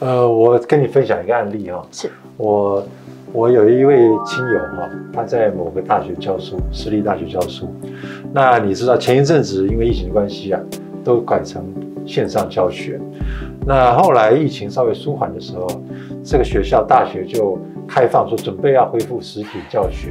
呃，我跟你分享一个案例哈，是我我有一位亲友哈，他在某个大学教书，私立大学教书。那你知道前一阵子因为疫情的关系啊，都改成线上教学。那后来疫情稍微舒缓的时候，这个学校大学就开放说准备要恢复实体教学。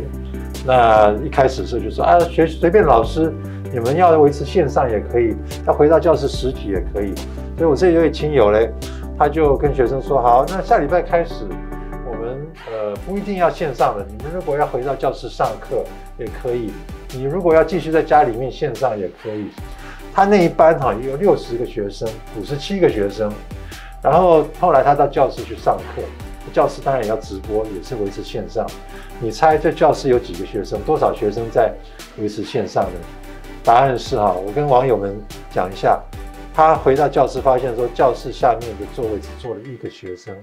那一开始的时候就说啊，学随便老师，你们要维持线上也可以，要回到教室实体也可以。所以我这一位亲友嘞。他就跟学生说：“好，那下礼拜开始，我们呃不一定要线上了，你们如果要回到教室上课也可以。你如果要继续在家里面线上也可以。他那一班哈有六十个学生，五十七个学生。然后后来他到教室去上课，教室当然也要直播，也是维持线上。你猜这教室有几个学生？多少学生在维持线上呢？答案是哈，我跟网友们讲一下。”他回到教室，发现说教室下面的座位只坐了一个学生，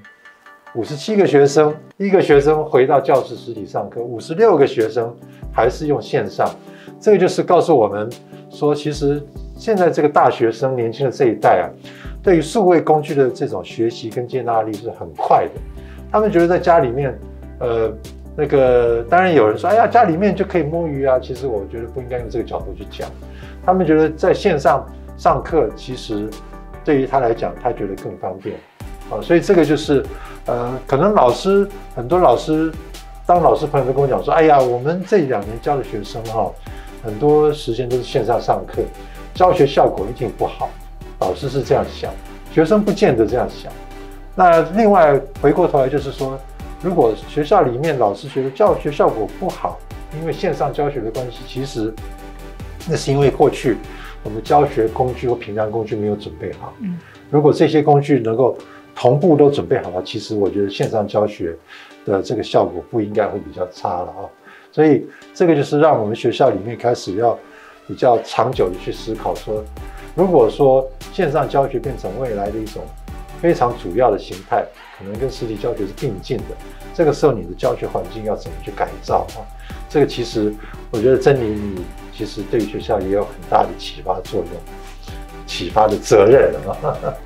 五十七个学生，一个学生回到教室实体上课，五十六个学生还是用线上。这个就是告诉我们说，其实现在这个大学生年轻的这一代啊，对于数位工具的这种学习跟接纳力是很快的。他们觉得在家里面，呃，那个当然有人说，哎呀，家里面就可以摸鱼啊。其实我觉得不应该用这个角度去讲。他们觉得在线上。上课其实对于他来讲，他觉得更方便啊，所以这个就是，呃，可能老师很多老师当老师朋友都跟我讲说，哎呀，我们这两年教的学生哈，很多时间都是线上上课，教学效果一定不好。老师是这样想，学生不见得这样想。那另外回过头来就是说，如果学校里面老师觉得教学效果不好，因为线上教学的关系，其实那是因为过去。我们教学工具或平常工具没有准备好。嗯，如果这些工具能够同步都准备好了，其实我觉得线上教学的这个效果不应该会比较差了啊。所以这个就是让我们学校里面开始要比较长久的去思考，说如果说线上教学变成未来的一种非常主要的形态，可能跟实体教学是并进的，这个时候你的教学环境要怎么去改造啊？这个其实我觉得珍妮你。其实对学校也有很大的启发作用，启发的责任啊。